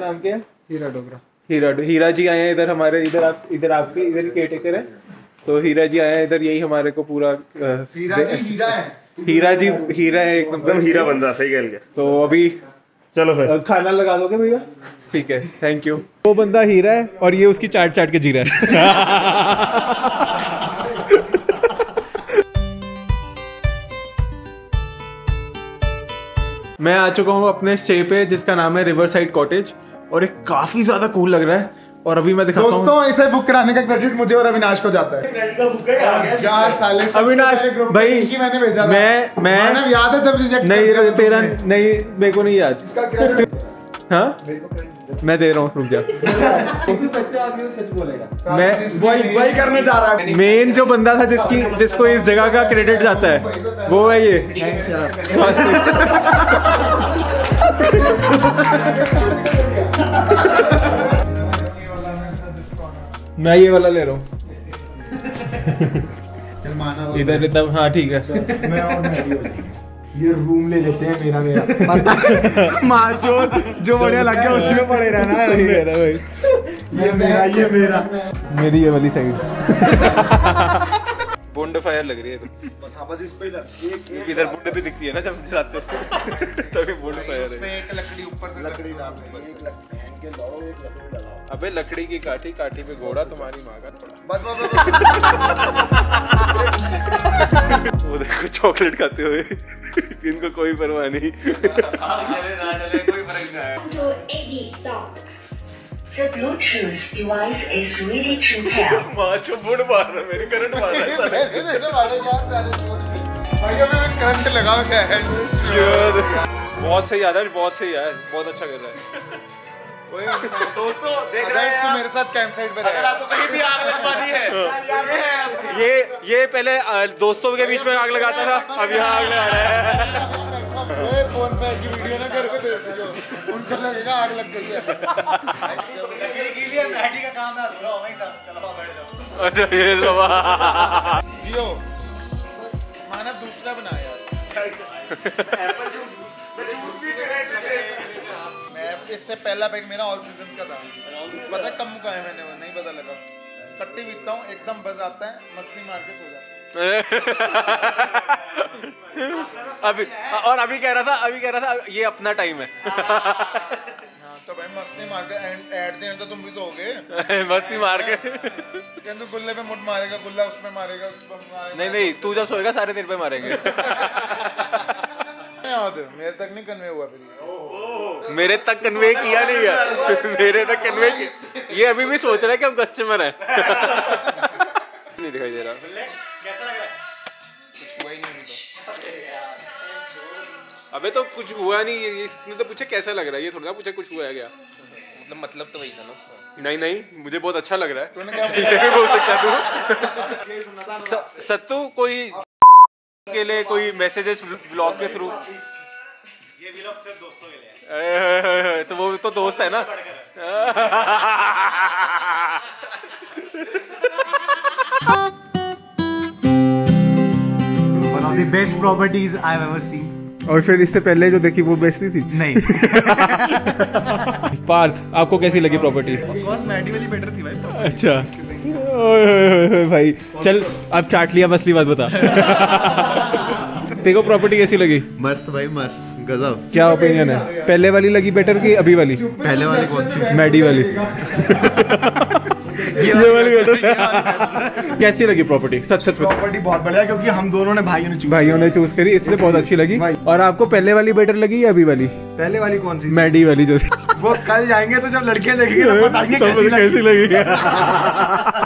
नाम क्या? है हीरा डोगरा। हीरा हीरा जी आए हैं इधर हमारे इधर आप इधर आपके इधर केयर टेकर है। तो हीरा जी आए हैं इधर यही हमारे को पूरा हीरा जी हीरा है। हीरा जी हीरा है एक एकदम हीरा बंदा सही कह गया तो अभी चलो फिर। खाना लगा दोगे भैया? ठीक है थैंक यू वो बंदा हीरा है और ये उसकी चाट चाट के जी रहा है। मैं आ चुका हूँ अपने स्टे पे जिसका नाम है रिवर साइड कॉटेज और ये काफ़ी ज़्यादा कूल लग रहा है। और अभी मैं दिखाता हूँ। दोस्तों इसे बुक कराने का क्रेडिट मुझे और अविनाश को जाता है। जा साले अविनाश, भाई, में इनकी मैंने भेजा था। मैं- मैं- मैंने याद है जब रिजेक्ट नहीं तेरा नहीं मेरे को नहीं याद। इसका क्रेडिट हाँ? मैं दे रहा हूँ रुक जा। सच्चा आदमी सच बोलेगा। मैं वही वही करने जा रहा है। मेन जो बंदा था जिसकी जिसको इस जगह का क्रेडिट जाता है वो है ये। मैं ये वाला ले रहा हूँ। चल माना। इधर तब हाँ ठीक है। मैं और मैं हो। ये रूम ले लेते हैं मेरा मेरा। माचो जो बढ़िया लग गया उसी में पड़े रहना है। मेरा भाई। ये मेरा ये मेरा। मेरी ये वाली साइड बुंड फायर लग रही है तो। बस हाँ बस इस पे एक इधर बुंड भी दिखती है ना जब चलाते हो तभी बुंड फायर है। एक लकड़ी ऊपर से लकड़ी डाल एक लकड़ी के लाओ एक लकड़ी डालो अबे लकड़ी की काठी काठी पे घोड़ा तुम्हारी माँ का। बस बस बस वो देखो चॉकलेट खाते हुए। इनको कोई परवाह नहीं। to 80 stop. The Bluetooth device is ready to pair. माँ जो मार रहा है मेरी करंट मार रहा है साला। दे दे मारे क्या सारे भाई अबे मैं करंट लगा हुआ है. बहुत सही यार बहुत सही यार बहुत अच्छा कर रहा है दोस्तों देख रहे हैं मेरे साथ कैंप साइड पे रहे आपको कहीं भी आग लगवानी है ये ये पहले दोस्तों के बीच में आग लगाता था अब यहाँ आग लगा रहा है फ़ोन पे की वीडियो ना घर पे लियो उनको लगेगा आग लग गई है। अच्छा ये जियो खाना दूसरा बना यार। मैं इससे पहला पैक मेरा ऑल सीजंस का था। पता है कब मुका है मैंने वो? नहीं पता लगा। कट्टी बीतता हूँ एकदम बज आता है मस्ती मार के सो जाता अभी और अभी कह रहा था अभी कह रहा था ये अपना टाइम है। हाँ तो भाई मस्ती मार के एंड एट द एंड तो तुम भी सोओगे। मस्ती मार के। कहते गुल्ले पे मुट मारेगा गुल्ला उसमें मारेगा उस पे मारेगा। नहीं नहीं तू जब सोएगा सारे तेरे पे मारेंगे। याद मेरे तक नहीं कन्वे हुआ फिर। मेरे तक कन्वे किया नहीं है। मेरे तक कन्वे ये अभी भी सोच रहा है कि हम कस्टमर हैं। नहीं दिखाई दे रहा। वही अबे तो कुछ हुआ नहीं ये- इसने तो पूछे कैसा लग रहा है? ये थोड़ा पूछे कुछ हुआ है क्या? मतलब मतलब तो वही था ना नहीं नहीं मुझे बहुत अच्छा लग रहा है। ये भी बोल? सकता तू। सत्तू कोई के लिए कोई मैसेजेस ब्लॉग के थ्रू ये व्लॉग सिर्फ़ दोस्तों के लिए है। तो वो तो दोस्त है ना? One of the best properties I've ever seen. और फिर इससे पहले जो देखी वो बेचती थी? नहीं। पार्थ आपको कैसी लगी प्रॉपर्टी वाली बेटर थी भाई। अच्छा। भाई। चल अब चाट लिया मसली बात बता। देखो प्रॉपर्टी कैसी लगी? मस्त भाई मस्त। गजब। क्या ओपिनियन है? पहले वाली लगी बेटर की अभी वाली? पहले वाली कौन सी? मैडी वाली। ये वाली बेटर कैसी लगी प्रॉपर्टी सच सच प्रॉपर्टी बहुत बढ़िया क्योंकि हम दोनों ने भाइयों ने भाइयों ने चूज़ करी इसलिए बहुत अच्छी लगी। और आपको पहले वाली बेटर लगी या अभी वाली? पहले वाली कौन सी? मैडी वाली जो वो कल जाएँगे तो जब लड़के देखेंगे तो बताएँगे तो कैसी लगी।